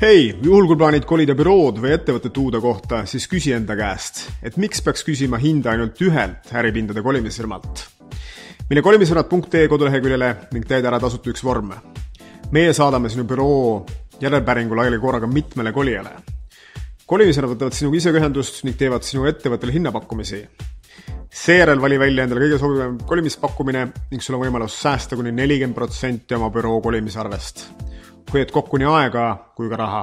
hei, juhul kui plaanid kolida bürood või ettevõtet uude kohta, siis küsi enda käest, et miks peaks küsima hinda ainult ühelt äripindade kolimisfirmalt. mine kolimisfirmad.ee koduleheküljele ning täida ära tasuta üks vorm. meie saadame sinu büroo järelpäringu laiali korraga mitmele kolijale. kolimisfirmad võtavad sinuga ise ühendust ning teevad sinu ettevõttele hinnapakkumisi seejärel vali välja endale kõige sobivam kolimispakkumine ning sul on võimalus säästa kuni nelikümmend protsenti oma büroo kolimisarvest hoiad kokku nii aega kui ka raha